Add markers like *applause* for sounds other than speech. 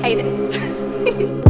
cadence. *laughs*